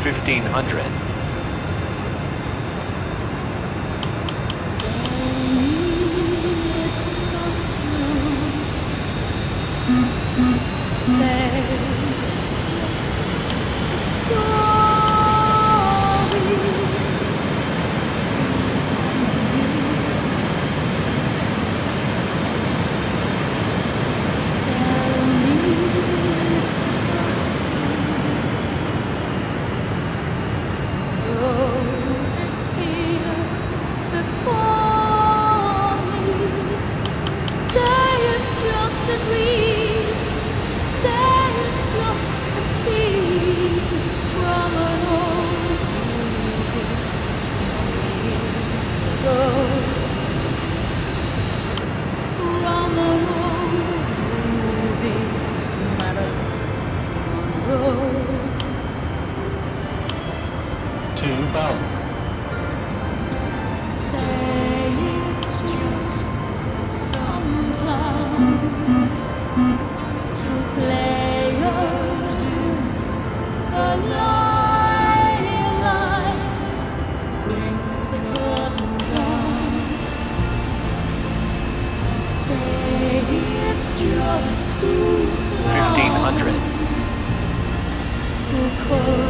1500. Two Just 1500.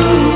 you.